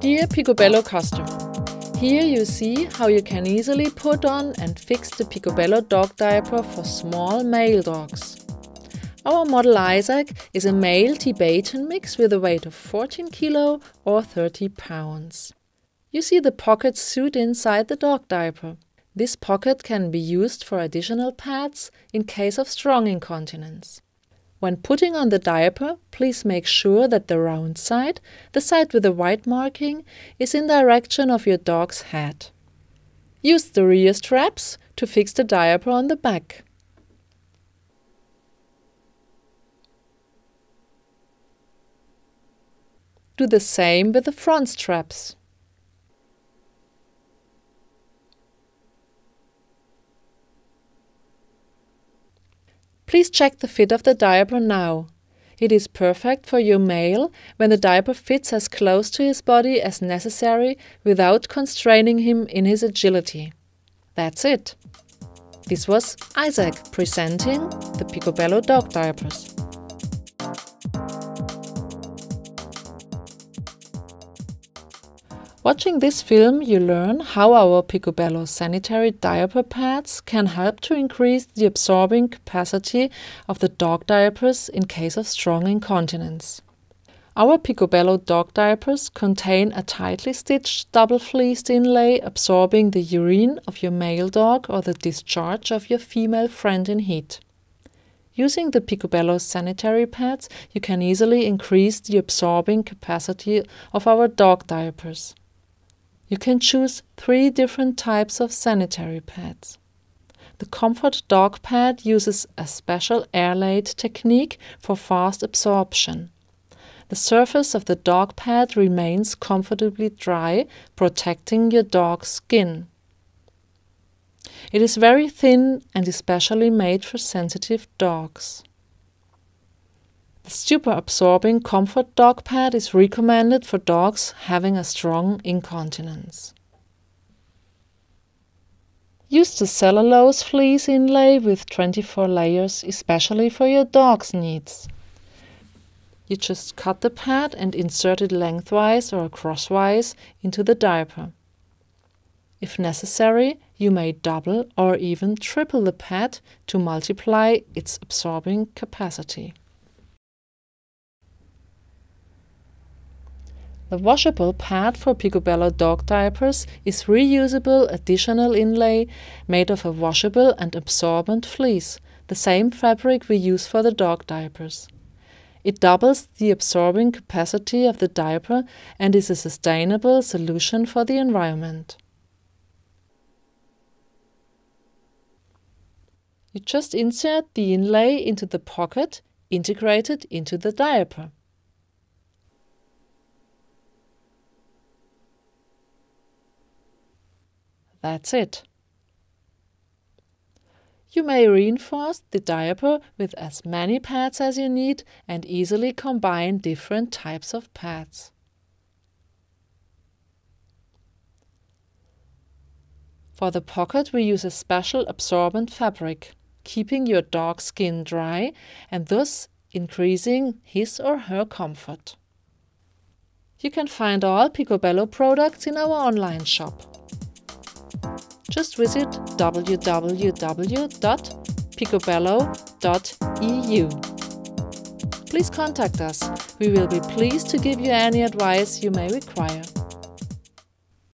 Dear Piccobello customer, here you see how you can easily put on and fix the Piccobello dog diaper for small male dogs. Our model Isaac is a male Tibetan mix with a weight of 14 kilo or 30 pounds. You see the pocket suit inside the dog diaper. This pocket can be used for additional pads in case of strong incontinence. When putting on the diaper, please make sure that the round side, the side with the white marking, is in direction of your dog's head. Use the rear straps to fix the diaper on the back. Do the same with the front straps. Please check the fit of the diaper now. It is perfect for your male when the diaper fits as close to his body as necessary without constraining him in his agility. That's it. This was Isaac presenting the Piccobello dog diapers. Watching this film, you learn how our Piccobello sanitary diaper pads can help to increase the absorbing capacity of the dog diapers in case of strong incontinence. Our Piccobello dog diapers contain a tightly stitched double fleeced inlay absorbing the urine of your male dog or the discharge of your female friend in heat. Using the Piccobello sanitary pads, you can easily increase the absorbing capacity of our dog diapers. You can choose three different types of sanitary pads. The Comfort Dog Pad uses a special air-laid technique for fast absorption. The surface of the dog pad remains comfortably dry, protecting your dog's skin. It is very thin and especially made for sensitive dogs. The super absorbing comfort dog pad is recommended for dogs having a strong incontinence. Use the cellulose fleece inlay with 24 layers, especially for your dog's needs. You just cut the pad and insert it lengthwise or crosswise into the diaper. If necessary, you may double or even triple the pad to multiply its absorbing capacity. The washable pad for Piccobello dog diapers is reusable additional inlay made of a washable and absorbent fleece, the same fabric we use for the dog diapers. It doubles the absorbing capacity of the diaper and is a sustainable solution for the environment. You just insert the inlay into the pocket, integrated into the diaper. That's it. You may reinforce the diaper with as many pads as you need and easily combine different types of pads. For the pocket we use a special absorbent fabric, keeping your dog's skin dry and thus increasing his or her comfort. You can find all Piccobello products in our online shop just visit www.piccobello.eu. Please contact us. We will be pleased to give you any advice you may require.